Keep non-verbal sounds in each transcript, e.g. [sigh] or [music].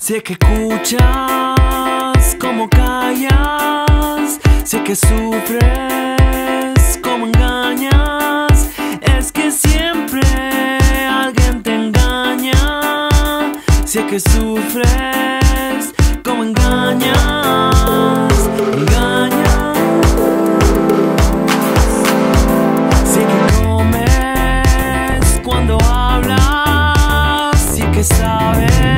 Sé que escuchas como callas, sé que sufres como engañas, es que siempre alguien te engaña, sé que sufres como engañas, engañas, sé que comes cuando hablas, sé que sabes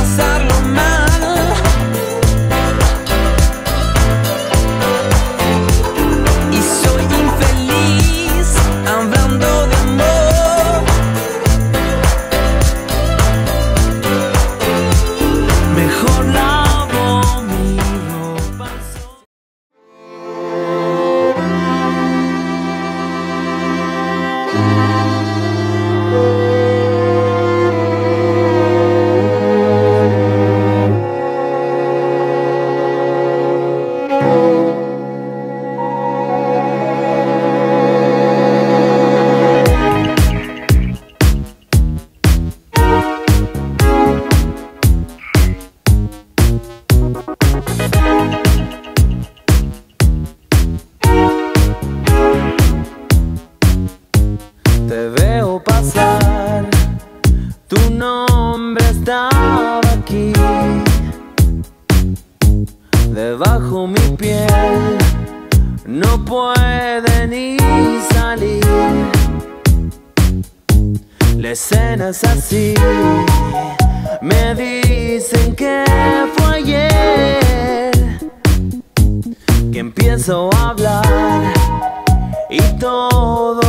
La escena es así, me dicen que fue ayer que empiezo a hablar y todo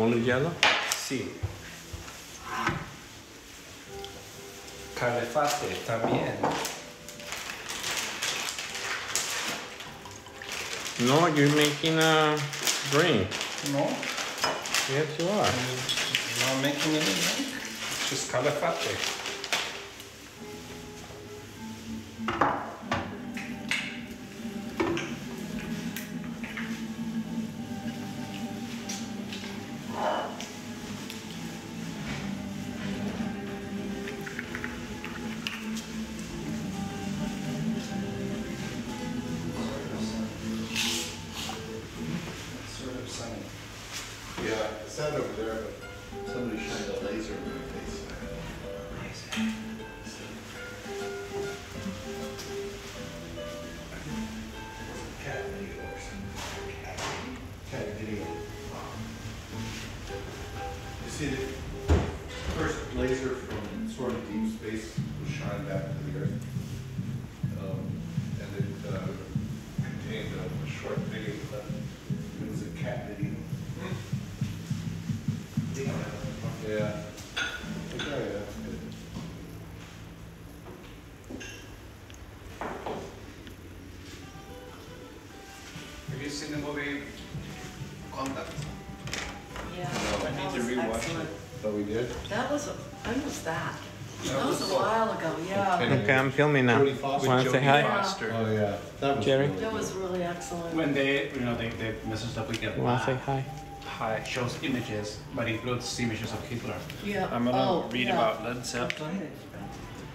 Only yellow? Sí. Calefate también. No, you're making a drink. No, Yes, you are. no making any drink. Just calefate. See, the first laser from sort of deep space was shined back to the Earth. kill me now. Jodie Foster. Want to say hi? Foster. Oh yeah, that was Jerry. Really that was really excellent. When they, you know, they they mess up. We get. Want to say hi? Hi shows images, but includes images of Hitler. Yeah. I'm gonna oh, read yeah. about Led Zeppelin.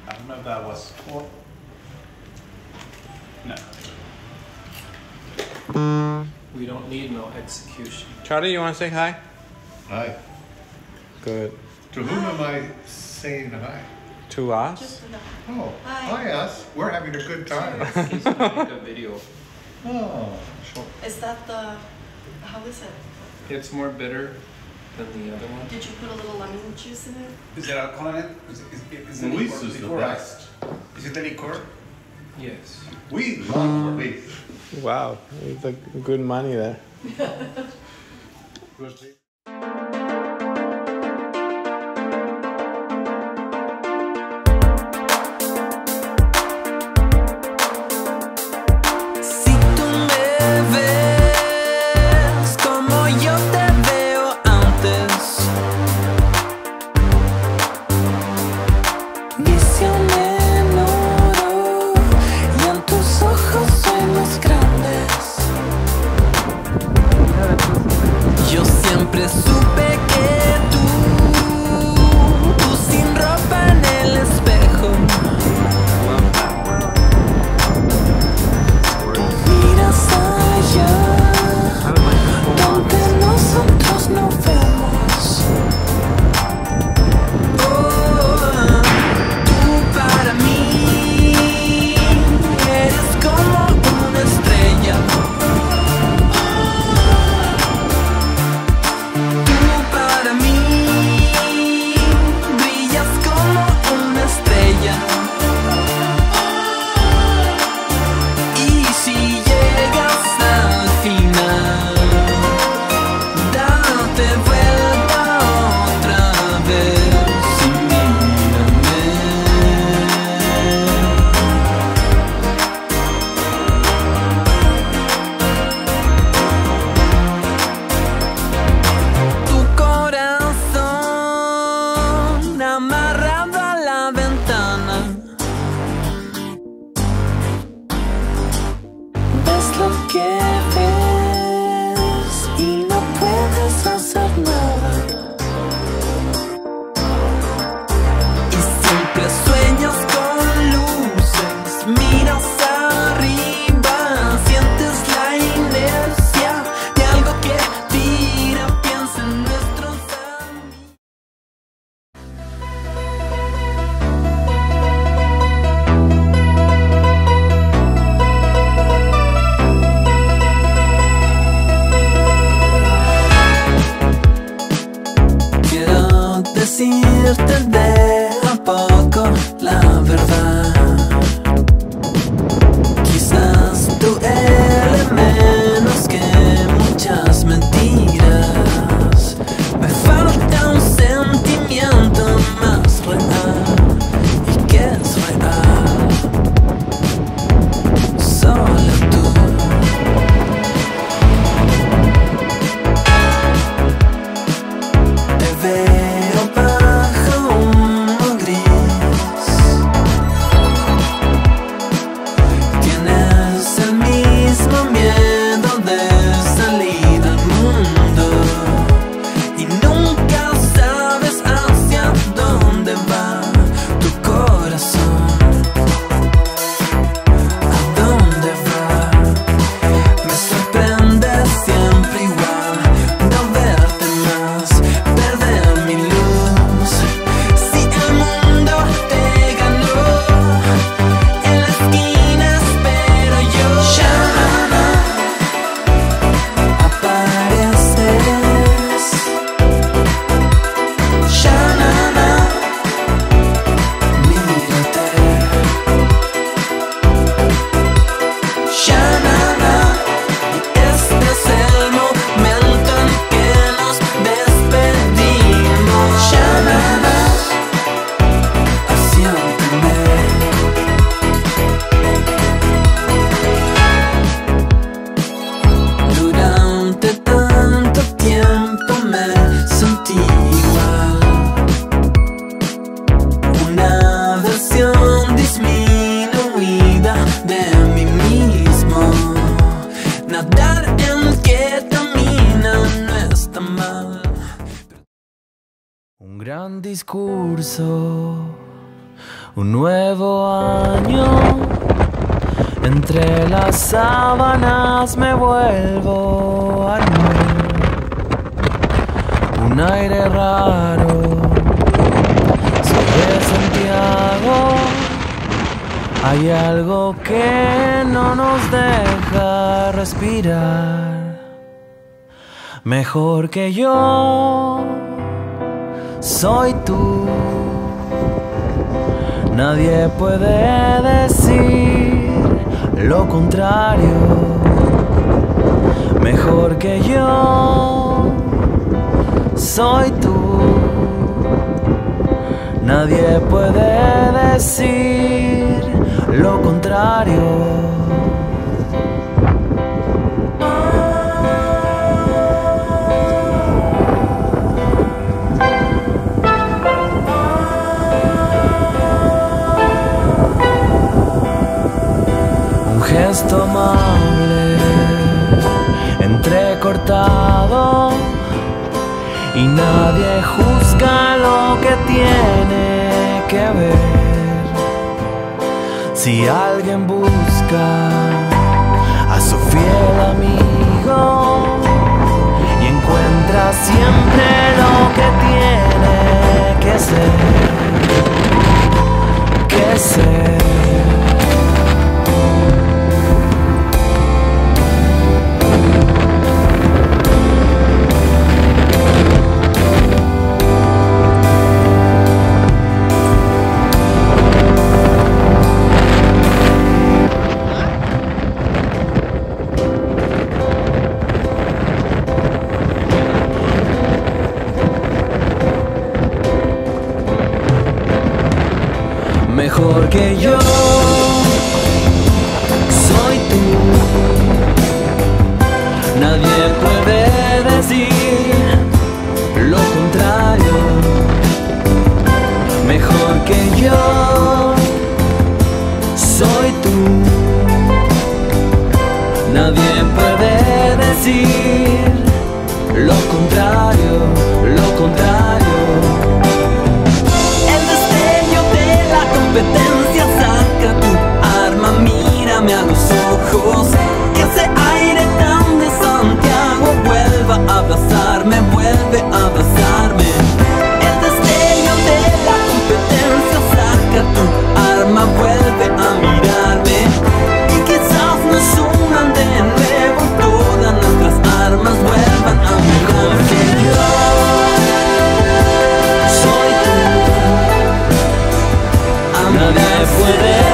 I don't know if that was. Or... No. We don't need no execution. Charlie, you want to say hi? Hi. Good. To whom am I saying hi? To us? Oh, hi, us. We're having a good time. a video. [laughs] Oh, sure. Is that the, how is it? It's more bitter than the other one. Did you put a little lemon juice in it? Is it alcohol in is, is, is Luis is the best. Is it the liquor? Yes. We love um, Luis. Wow, it's a good money there. [laughs] [laughs] un nuevo año. Entre las sábanas me vuelvo a mí. Un aire raro sobre Santiago. Hay algo que no nos deja respirar. Mejor que yo soy tú. Nadie puede decir lo contrario. Mejor que yo, soy tú. Nadie puede decir lo contrario. Gesto amable, entrecortado, y nadie juzga lo que tiene que ver. Si alguien busca a su fiel amigo y encuentra siempre lo que tiene que ser, que ser. Mejor que yo. Soy tú. Nadie puede decir lo contrario. Mejor que yo. Soy tú. Nadie puede decir lo contrario, lo contrario. Nadie puede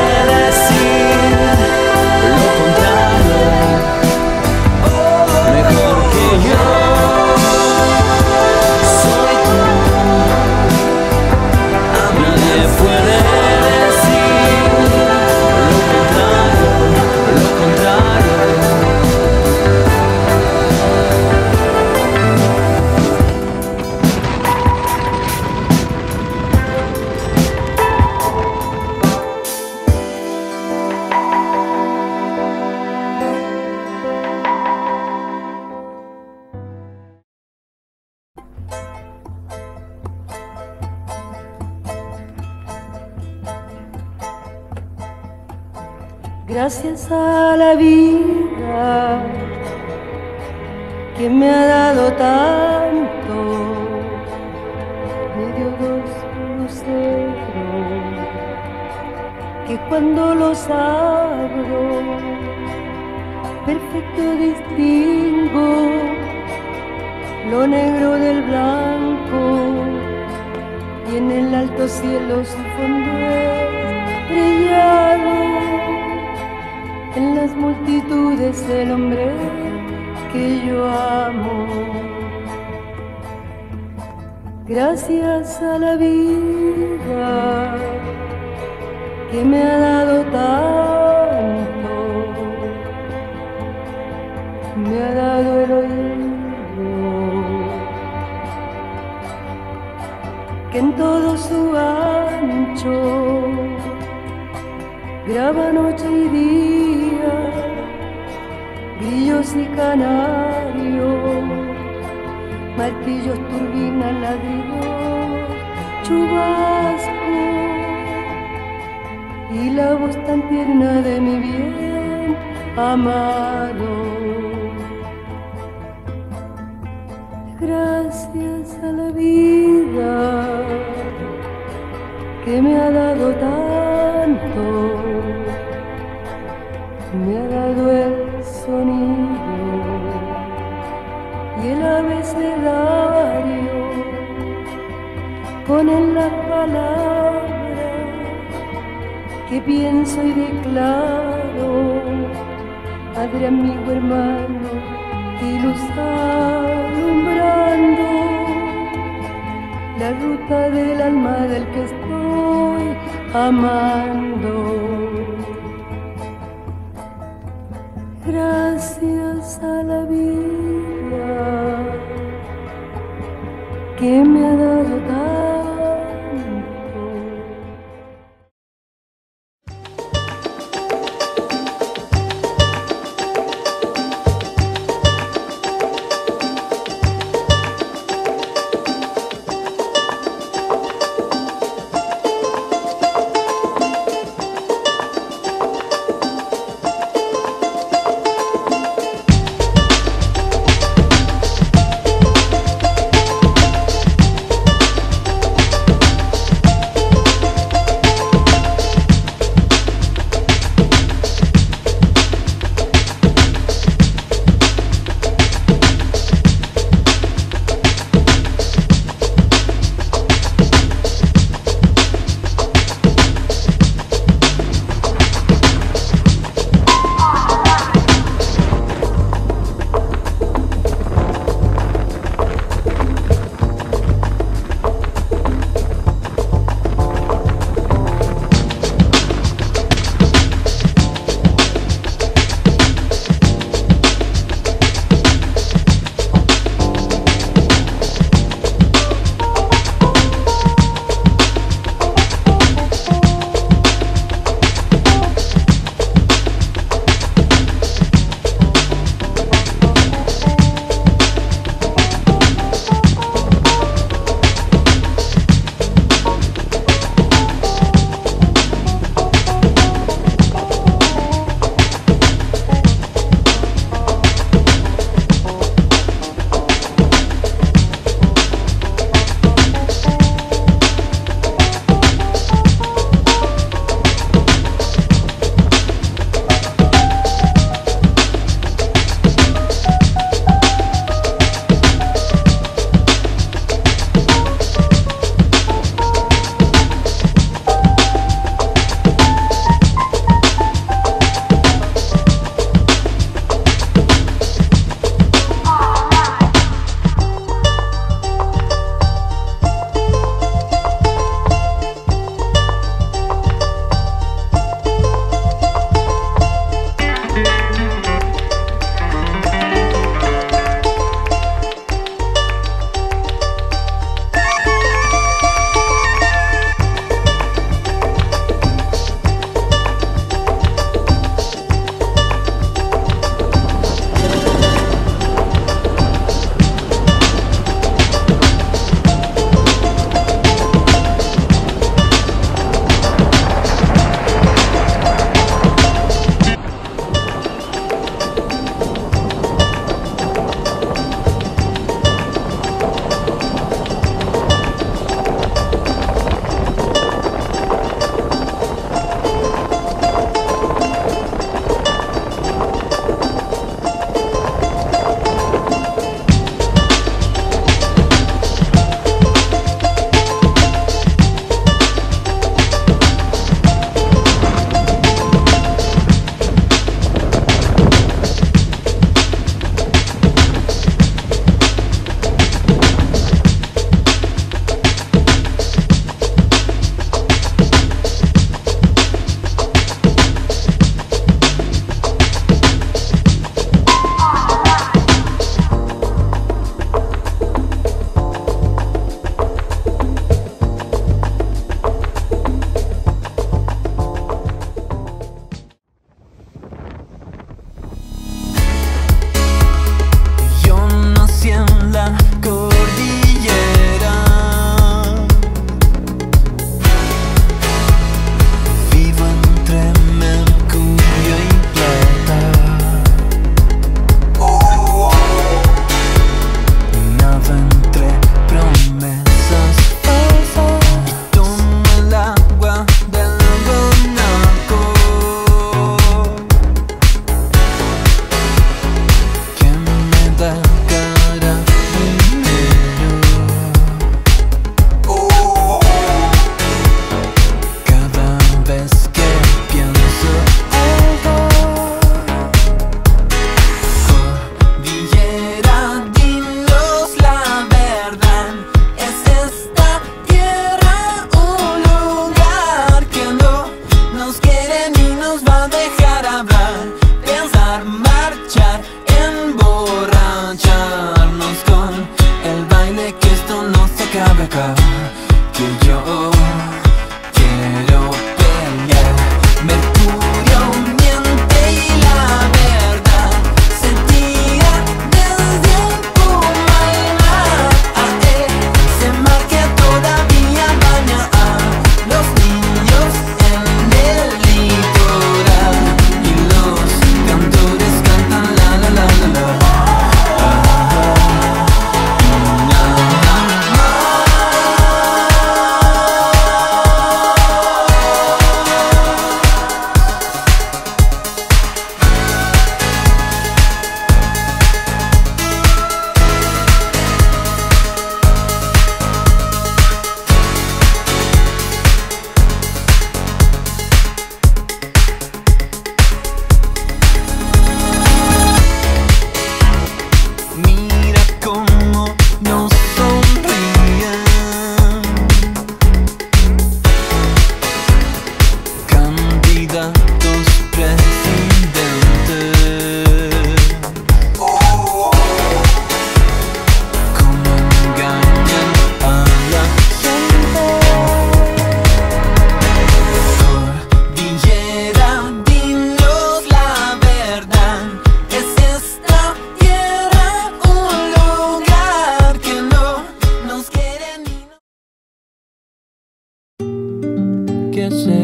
multitudes el hombre que yo amo. Gracias a la vida que me ha dado tanto, me ha dado el oído, que en todo su ancho graba noche y día, y canarios, martillos, turbinas, ladrillos, chubasco y la voz tan tierna de mi viejo amado. Gracias a la vida que me ha dado tanto, me ha dado el la palabra que pienso y declaro, Padre, amigo, hermano, alumbrando la ruta del alma del que estoy amando. Gracias a la vida que me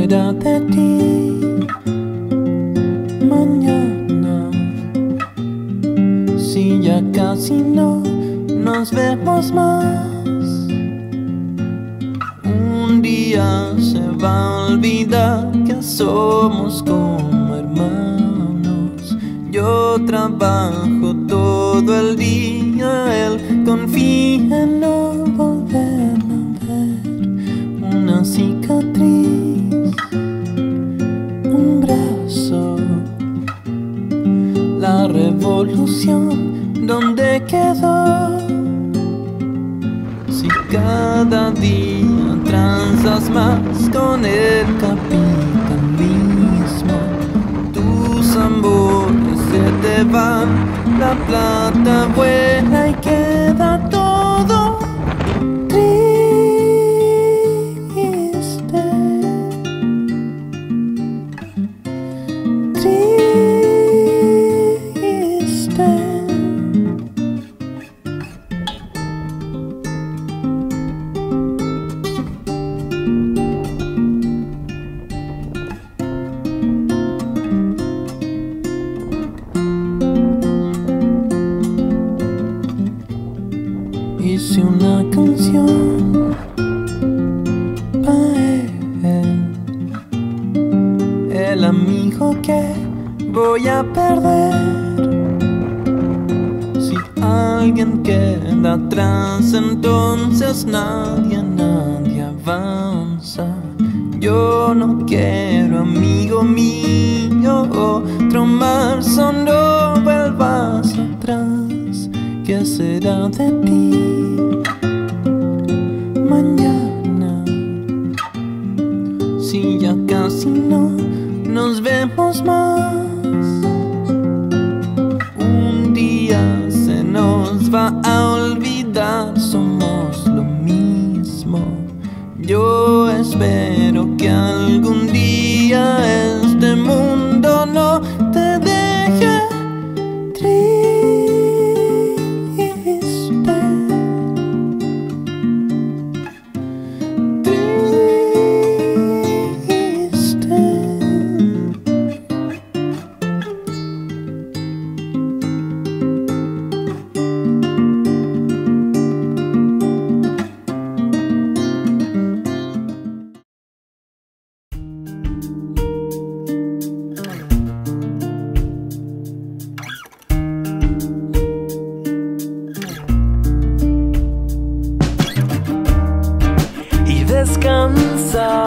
de ti mañana? Si ya casi no nos vemos más. Un día se va a olvidar que somos como hermanos. Yo trabajo todo el día, él confía en no volver a ver una cicatriz, revolución donde quedó. Si cada día transas más con el capitalismo, tus amores se te van, la plata vuela y queda casi no nos vemos más. so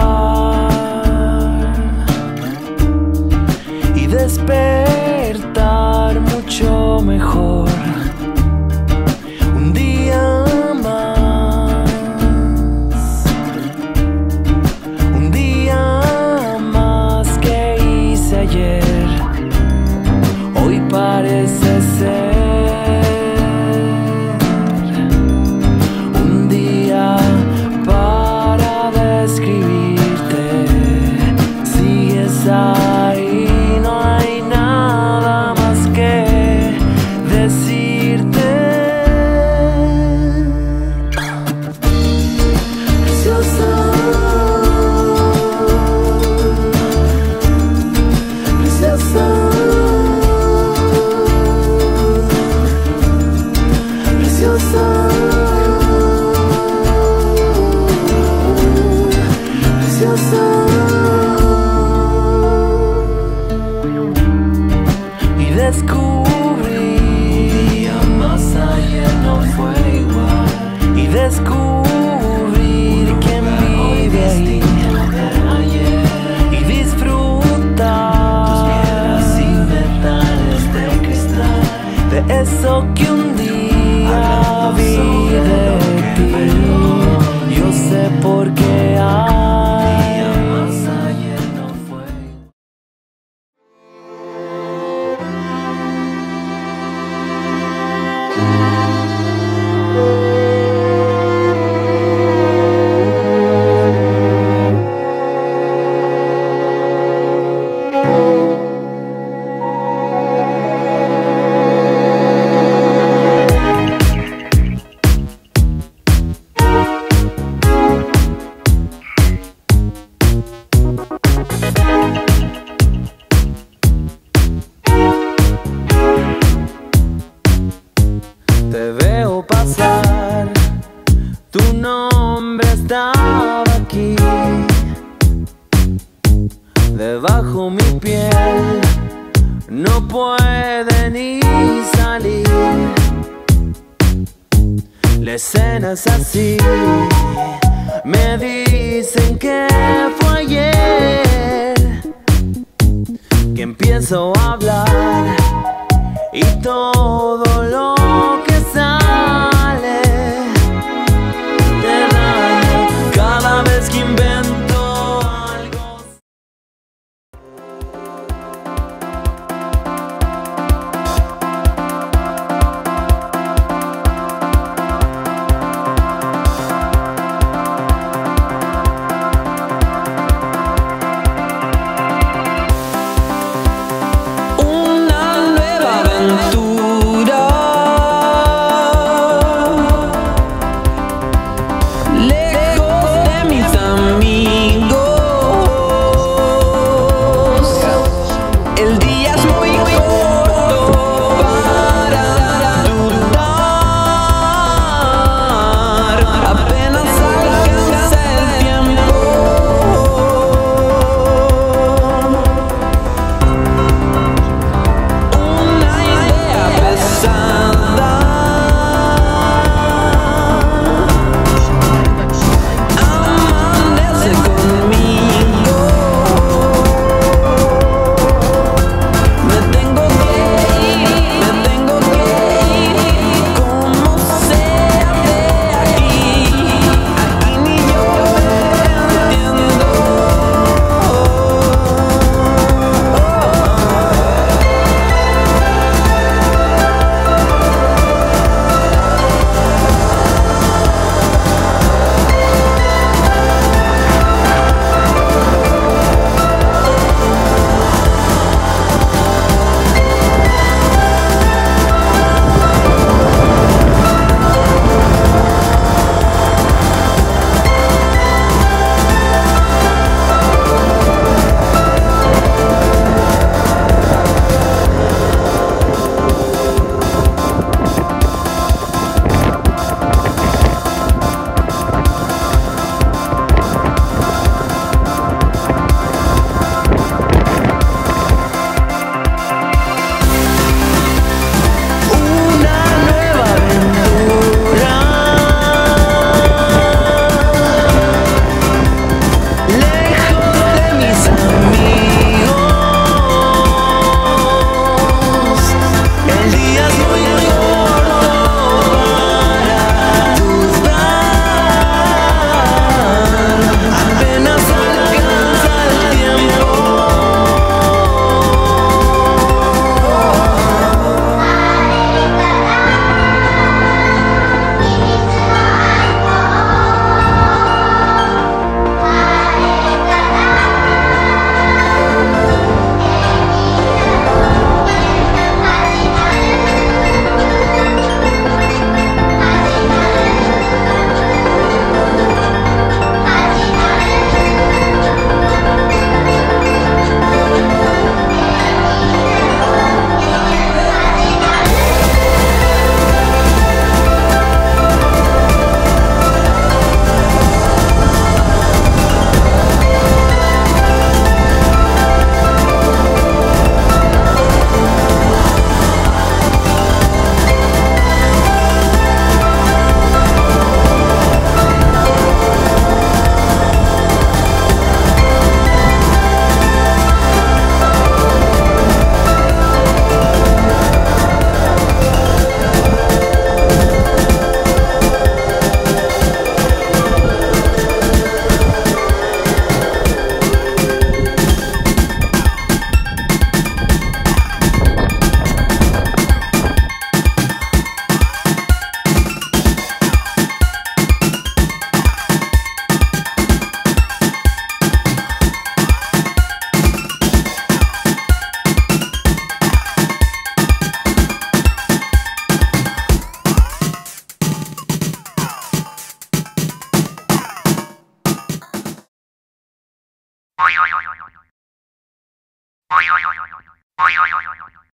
soul. Y que empiezo a